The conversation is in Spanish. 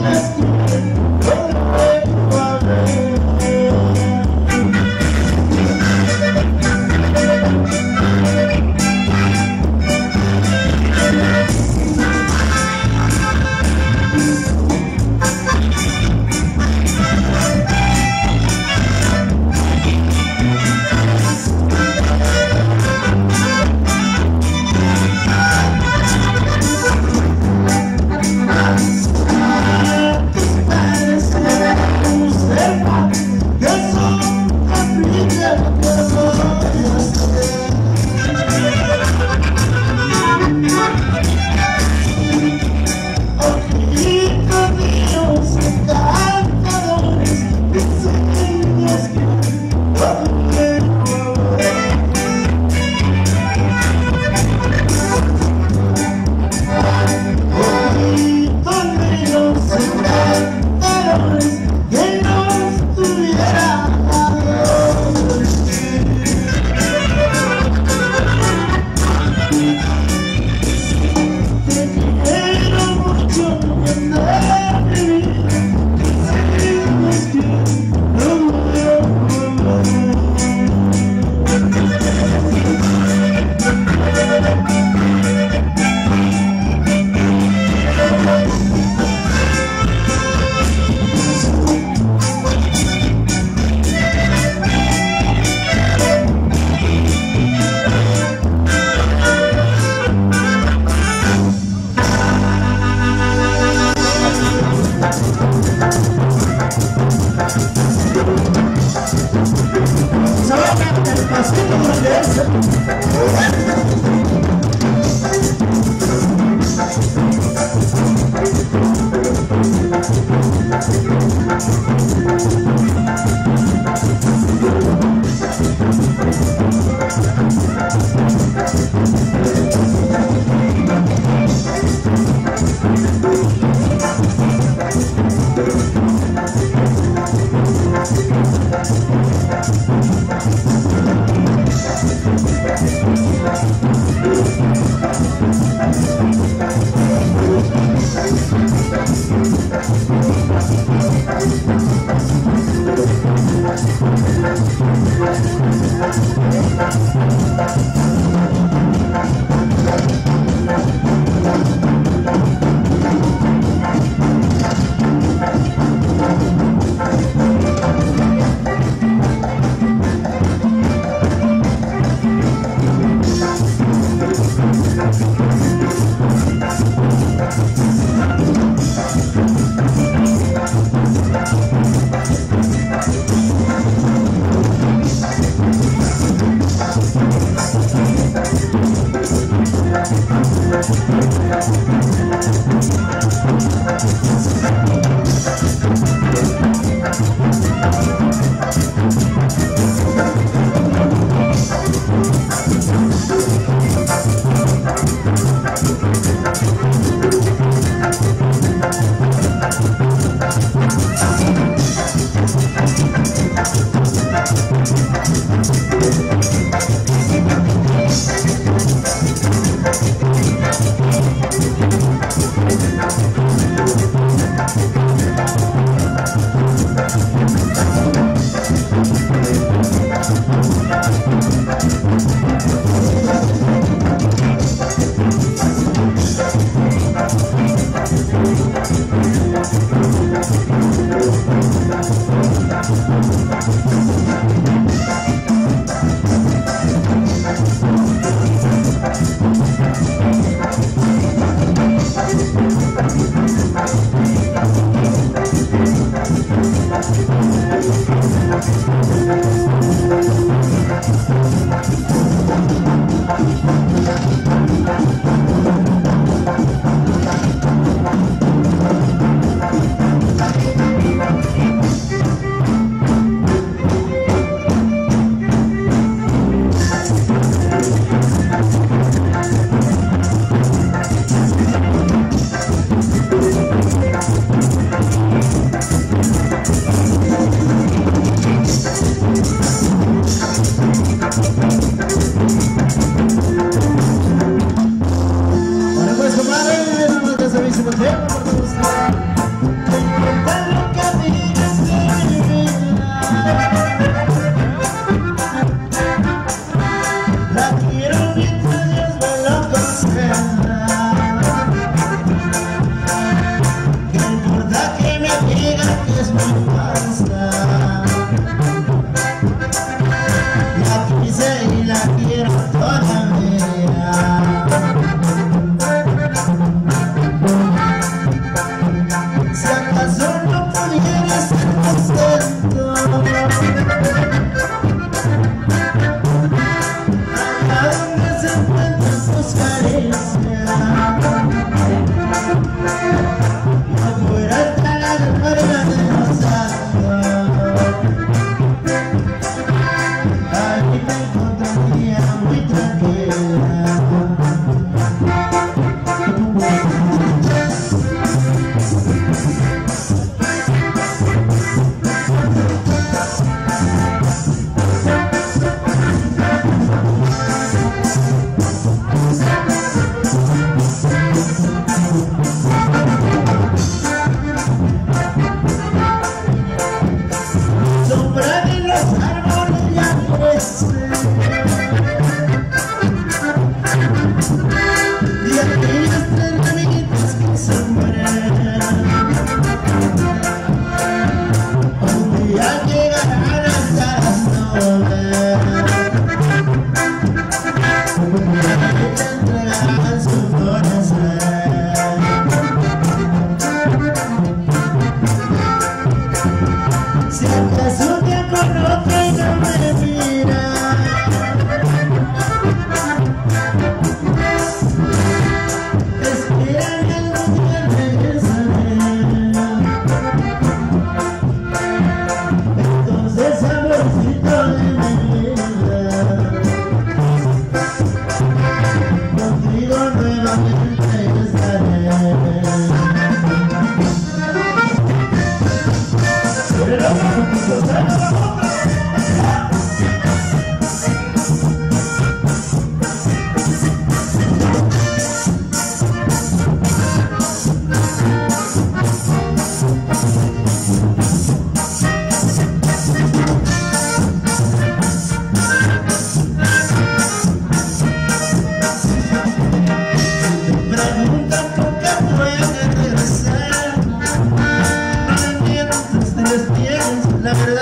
Let's go. Salam dan pasti Gracias. La verdad